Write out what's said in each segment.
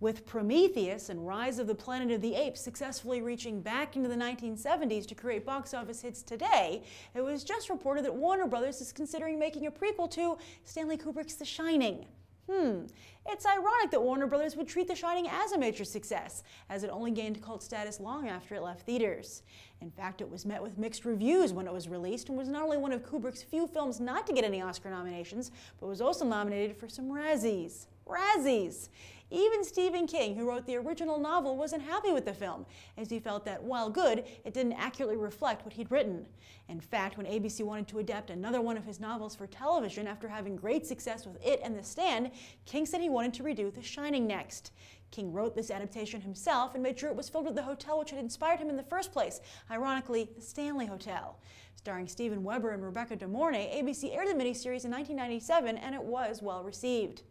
With Prometheus and Rise of the Planet of the Apes successfully reaching back into the 1970s to create box office hits today, it was just reported that Warner Brothers is considering making a prequel to Stanley Kubrick's The Shining. Hmm, it's ironic that Warner Brothers would treat The Shining as a major success, as it only gained cult status long after it left theaters. In fact, it was met with mixed reviews when it was released and was not only one of Kubrick's few films not to get any Oscar nominations, but was also nominated for some Razzies. Razzies! Even Stephen King, who wrote the original novel, wasn't happy with the film, as he felt that, while good, it didn't accurately reflect what he'd written. In fact, when ABC wanted to adapt another one of his novels for television after having great success with It and The Stand, King said he wanted to redo The Shining next. King wrote this adaptation himself and made sure it was filled with the hotel which had inspired him in the first place, ironically, the Stanley Hotel. Starring Steven Weber and Rebecca De Mornay, ABC aired the miniseries in 1997 and it was well received.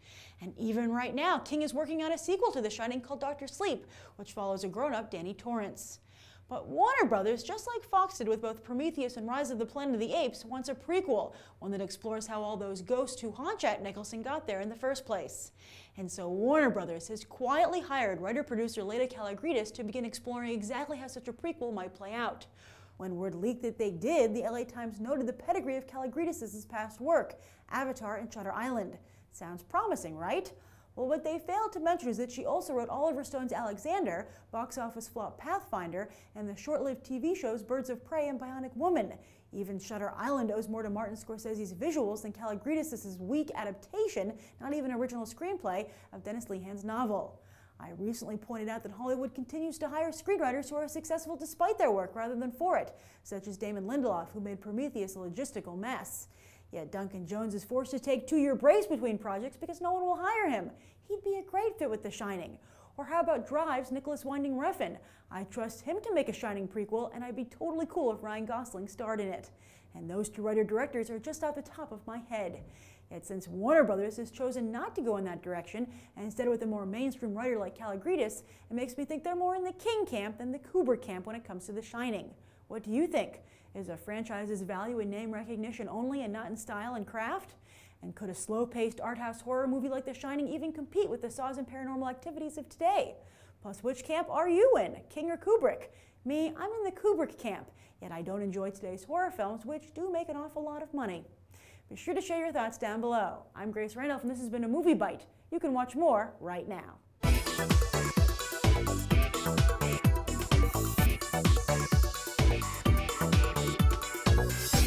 And even right now, King is working on a sequel to The Shining called Doctor Sleep, which follows a grown-up Danny Torrance. But Warner Brothers, just like Fox did with both Prometheus and Rise of the Planet of the Apes, wants a prequel, one that explores how all those ghosts who haunt Jack Nicholson got there in the first place. And so Warner Brothers has quietly hired writer-producer Laeta Kalogridis to begin exploring exactly how such a prequel might play out. When word leaked that they did, the LA Times noted the pedigree of Kalogridis' past work, Avatar and Shutter Island. Sounds promising, right? Well, what they failed to mention is that she also wrote Oliver Stone's Alexander, box office flop Pathfinder, and the short-lived TV shows Birds of Prey and Bionic Woman. Even Shutter Island owes more to Martin Scorsese's visuals than Kalogridis' weak adaptation, not even original screenplay, of Dennis Lehane's novel. I recently pointed out that Hollywood continues to hire screenwriters who are successful despite their work rather than for it, such as Damon Lindelof, who made Prometheus a logistical mess. Yet Duncan Jones is forced to take two-year breaks between projects because no one will hire him. He'd be a great fit with The Shining. Or how about Drive's Nicolas Winding Refn? I trust him to make a Shining prequel, and I'd be totally cool if Ryan Gosling starred in it. And those two writer-directors are just off the top of my head. Yet since Warner Brothers has chosen not to go in that direction, and instead with a more mainstream writer like Kalogridis, it makes me think they're more in the King camp than the Kubrick camp when it comes to The Shining. What do you think? Is a franchise's value in name recognition only and not in style and craft? And could a slow-paced art house horror movie like The Shining even compete with the Saws and Paranormal Activities of today? Plus, which camp are you in, King or Kubrick? Me, I'm in the Kubrick camp, yet I don't enjoy today's horror films, which do make an awful lot of money. Be sure to share your thoughts down below. I'm Grace Randolph, and this has been a Movie Bite. You can watch more right now. Bye.